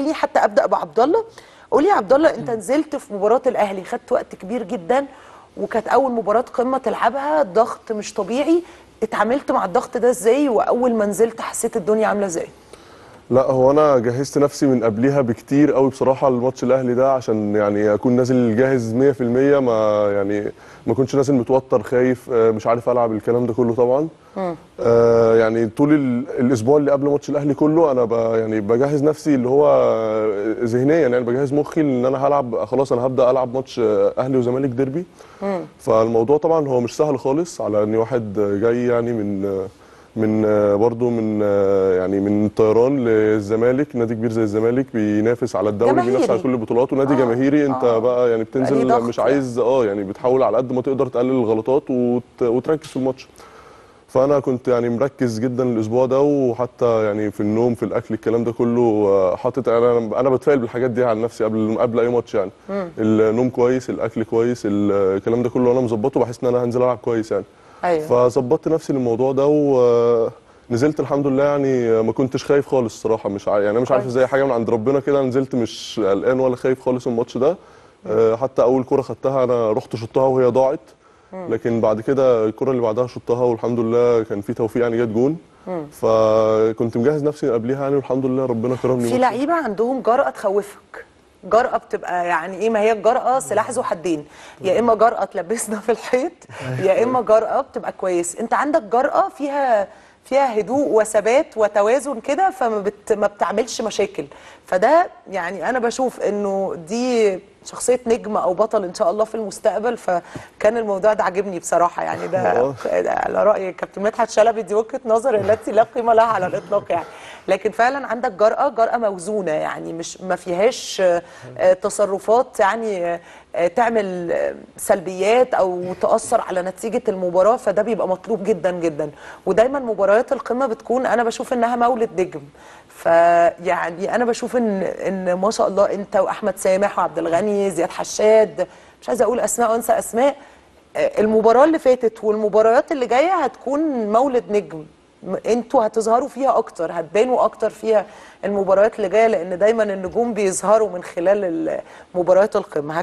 خليني حتى أبدأ بعبد الله قولي يا عبد الله انت نزلت في مباراة الأهلي خدت وقت كبير جدا وكانت أول مباراة قمة تلعبها ضغط مش طبيعي. اتعاملت مع الضغط ده إزاي؟ وأول ما نزلت حسيت الدنيا عاملة إزاي؟ لا هو أنا جهزت نفسي من قبليها بكتير قوي بصراحة الماتش الأهلي ده عشان يعني أكون نازل جاهز 100% ما يعني ما كنتش نازل متوتر خايف آه، مش عارف ألعب الكلام ده كله طبعا. آه يعني طول ال- الأسبوع اللي قبل ماتش الأهلي كله أنا ب يعني بجهز نفسي اللي هو ذهنيا يعني بجهز مخي ان أنا هلعب خلاص أنا هبدأ ألعب ماتش آه، أهلي وزمالك ديربي. فالموضوع طبعا هو مش سهل خالص على إن واحد جاي يعني من من برضه من يعني من طيران للزمالك. نادي كبير زي الزمالك بينافس على الدوري. بينافس على كل البطولات. ونادي آه، جماهيري انت آه. بقى يعني بتنزل ضغط مش يعني. عايز آه يعني بتحاول على قد ما تقدر تقلل الغلطات وت... وتركز في الماتش. فأنا كنت يعني مركز جدا الأسبوع ده وحتى يعني في النوم في الأكل الكلام ده كله آه، حاطط أنا أنا بتفائل بالحاجات دي عن نفسي قبل قبل أي ماتش يعني. النوم كويس الأكل كويس الكلام ده كله أنا مظبطه بحس إن أنا هنزل ألعب كويس يعني. أيوه. فظبطت نفسي للموضوع ده ونزلت الحمد لله يعني ما كنتش خايف خالص الصراحه مش عارف يعني أنا مش عارف. إزاي حاجة من عند ربنا كده نزلت مش قلقان ولا خايف خالص الماتش ده. آه، حتى أول كرة خدتها أنا رحت شطها وهي ضاعت. لكن بعد كده الكرة اللي بعدها شطها والحمد لله كان في توفيق يعني جت جون. فكنت مجهز نفسي قبليها يعني والحمد لله ربنا كرمني في لعيبة عندهم جرأة تخوفك. جرأة بتبقى يعني إيه ما هي الجرأة سلاح ذو حدين. يا إما جرأة تلبسنا في الحيط يا إما جرأة بتبقى كويس. أنت عندك جرأة فيها فيها هدوء وثبات وتوازن كده فما بت ما بتعملش مشاكل. فده يعني أنا بشوف إنه دي شخصية نجم أو بطل إن شاء الله في المستقبل فكان الموضوع ده عاجبني بصراحة. يعني ده على رأي كابتن مدحت شلبي دي وجهة نظر التي لا قيمة لها على الإطلاق يعني. لكن فعلا عندك جرأة جرأة موزونة يعني مش ما فيهاش آه، تصرفات يعني آه، تعمل آه، سلبيات أو تأثر على نتيجة المباراة فده بيبقى مطلوب جدا جدا. ودايما مباريات القمة بتكون أنا بشوف إنها مولد نجم. فيعني أنا بشوف إن إن ما شاء الله أنت وأحمد سامح وعبد الغني زياد حشاد مش عايزة أقول أسماء وأنسى أسماء المباراة اللي فاتت والمباريات اللي جاية هتكون مولد نجم. أنتوا هتظهروا فيها أكتر هتبانوا أكتر فيها المباريات اللي جاية لأن دايما النجوم بيظهروا من خلال ال- مباريات القمة.